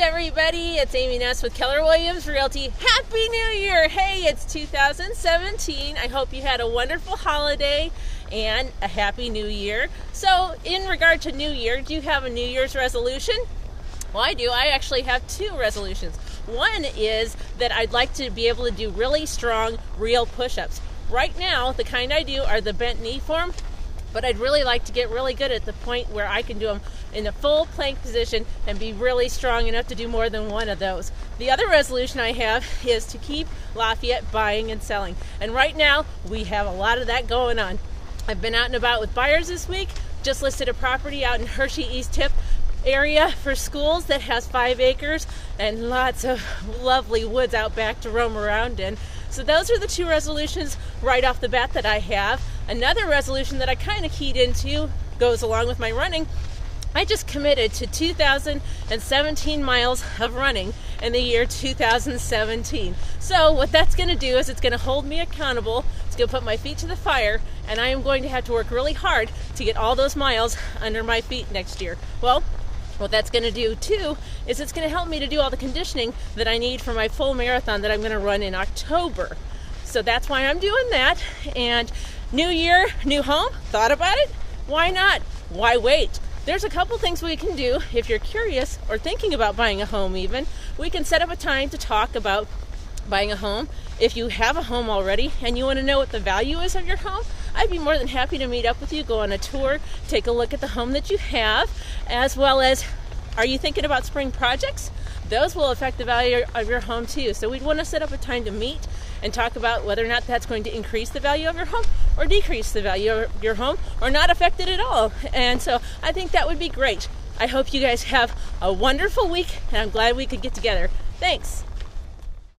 everybody. It's Aimee Ness with Keller Williams Realty. Happy New Year! Hey, it's 2017. I hope you had a wonderful holiday and a happy new year. So, in regard to New Year, do you have a New Year's resolution? Well, I do. I actually have two resolutions. One is that I'd like to be able to do really strong, real push ups. Right now, the kind I do are the bent knee form but I'd really like to get really good at the point where I can do them in a full plank position and be really strong enough to do more than one of those. The other resolution I have is to keep Lafayette buying and selling. And right now, we have a lot of that going on. I've been out and about with buyers this week, just listed a property out in Hershey East Tipp area for schools that has five acres and lots of lovely woods out back to roam around in. So those are the two resolutions right off the bat that I have. Another resolution that I kind of keyed into goes along with my running. I just committed to 2017 miles of running in the year 2017. So, what that's going to do is it's going to hold me accountable. It's going to put my feet to the fire, and I am going to have to work really hard to get all those miles under my feet next year. Well, what that's going to do too is it's going to help me to do all the conditioning that I need for my full marathon that I'm going to run in October. So that's why I'm doing that. And new year, new home, thought about it? Why not? Why wait? There's a couple things we can do if you're curious or thinking about buying a home, even. We can set up a time to talk about buying a home. If you have a home already and you want to know what the value is of your home, I'd be more than happy to meet up with you, go on a tour, take a look at the home that you have, as well as are you thinking about spring projects? Those will affect the value of your home too. So we'd want to set up a time to meet and talk about whether or not that's going to increase the value of your home or decrease the value of your home or not affect it at all. And so I think that would be great. I hope you guys have a wonderful week and I'm glad we could get together. Thanks.